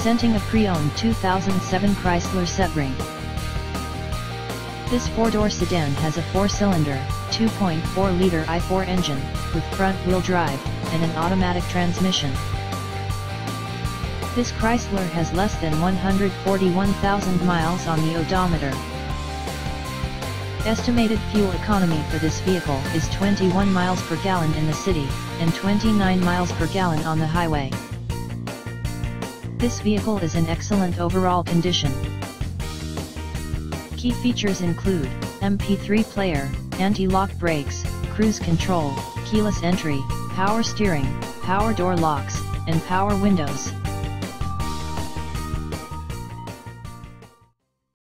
Presenting a pre-owned 2007 Chrysler Sebring. This four-door sedan has a four-cylinder, 2.4-liter i4 engine, with front-wheel drive, and an automatic transmission. This Chrysler has less than 141,000 miles on the odometer. Estimated fuel economy for this vehicle is 21 miles per gallon in the city, and 29 miles per gallon on the highway. This vehicle is in excellent overall condition. Key features include, MP3 player, anti-lock brakes, cruise control, keyless entry, power steering, power door locks, and power windows.